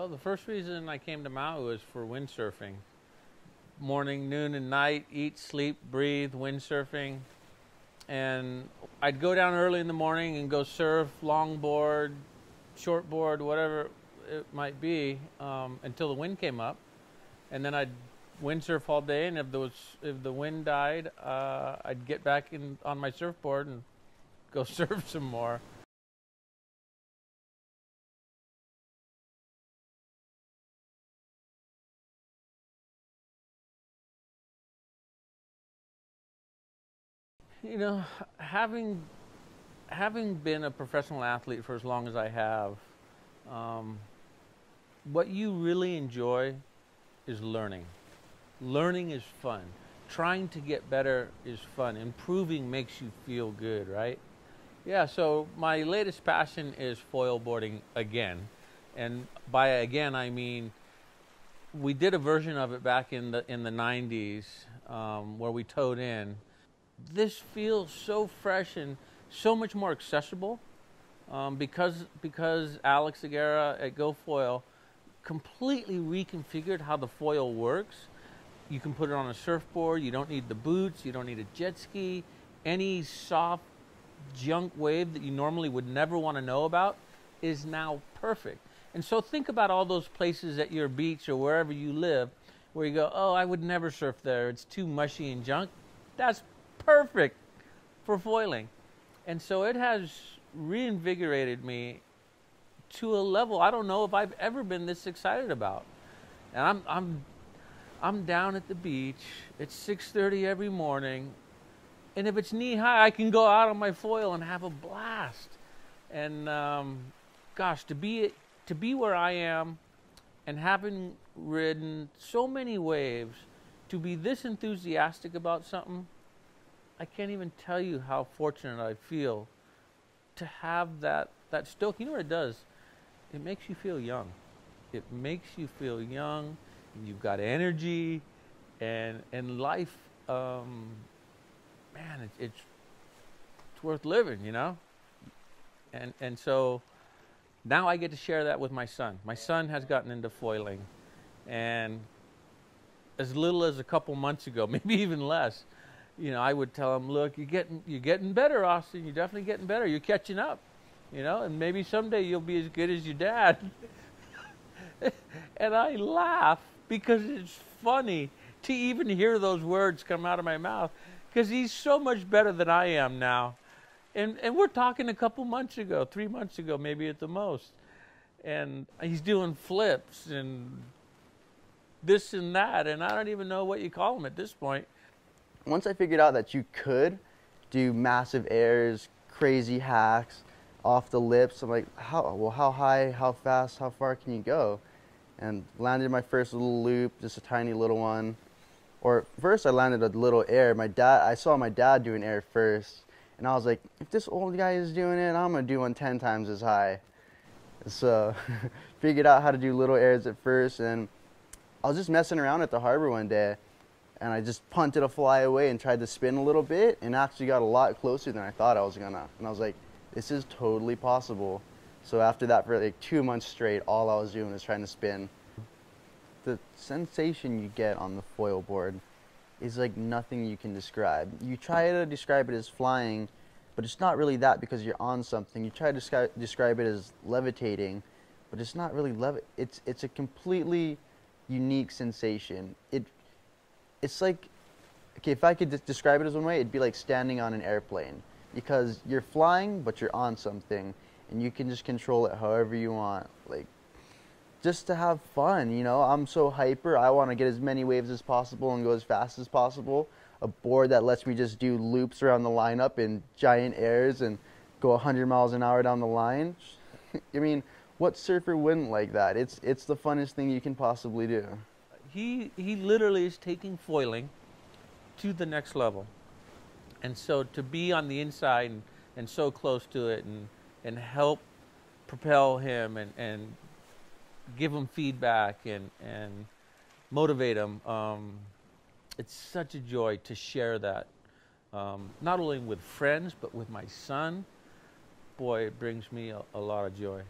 Well, the first reason I came to Maui was for windsurfing. Morning, noon, and night, eat, sleep, breathe, windsurfing. And I'd go down early in the morning and go surf, longboard, shortboard, whatever it might be, um, until the wind came up. And then I'd windsurf all day, and if, was, if the wind died, uh, I'd get back in on my surfboard and go surf some more. You know, having having been a professional athlete for as long as I have, um, what you really enjoy is learning. Learning is fun. Trying to get better is fun. Improving makes you feel good, right? Yeah, so my latest passion is foil boarding again. And by again, I mean we did a version of it back in the in the 90s um, where we towed in. This feels so fresh and so much more accessible um, because because Alex Aguera at GoFoil completely reconfigured how the foil works. You can put it on a surfboard. You don't need the boots. You don't need a jet ski. Any soft junk wave that you normally would never want to know about is now perfect. And so think about all those places at your beach or wherever you live where you go, oh, I would never surf there. It's too mushy and junk. That's perfect for foiling. And so it has reinvigorated me to a level I don't know if I've ever been this excited about. And I'm I'm I'm down at the beach. It's 6:30 every morning. And if it's knee high, I can go out on my foil and have a blast. And um, gosh, to be it to be where I am and having ridden so many waves, to be this enthusiastic about something, I can't even tell you how fortunate I feel to have that that stoke. You know what it does? It makes you feel young. It makes you feel young. You've got energy, and and life. Um, man, it, it's it's worth living, you know. And and so now I get to share that with my son. My son has gotten into foiling, and as little as a couple months ago, maybe even less, you know, I would tell him, "Look, you're getting you're getting better, Austin. You're definitely getting better. You're catching up, you know, and maybe someday you'll be as good as your dad." and I laugh because it's funny to even hear those words come out of my mouth because he's so much better than I am now. And, and we're talking a couple months ago, three months ago, maybe at the most. And he's doing flips and this and that. And I don't even know what you call them at this point. Once I figured out that you could do massive airs, crazy hacks off the lips, I'm like, how, well, how high, how fast, how far can you go? And landed my first little loop, just a tiny little one or first I landed a little air. My dad, I saw my dad doing air first, and I was like, if this old guy is doing it, I'm gonna do one ten times as high. So, figured out how to do little airs at first, and I was just messing around at the harbor one day, and I just punted a fly away and tried to spin a little bit, and actually got a lot closer than I thought I was gonna. And I was like, this is totally possible. So after that, for like two months straight, all I was doing was trying to spin the sensation you get on the foil board is like nothing you can describe. You try to describe it as flying, but it's not really that because you're on something. You try to descri- describe it as levitating, but it's not really levi- it's it's a completely unique sensation. It it's like okay, if I could de- describe it as one way, it'd be like standing on an airplane because you're flying but you're on something and you can just control it however you want. Like just to have fun, you know. I'm so hyper. I want to get as many waves as possible and go as fast as possible. A board that lets me just do loops around the lineup in giant airs and go 100 miles an hour down the line. I mean, what surfer wouldn't like that? It's it's the funnest thing you can possibly do. He he literally is taking foiling to the next level. And so to be on the inside and, and so close to it and and help propel him and, and give them feedback and, and motivate them. Um, it's such a joy to share that, um, not only with friends, but with my son. Boy, it brings me a, a lot of joy.